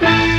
you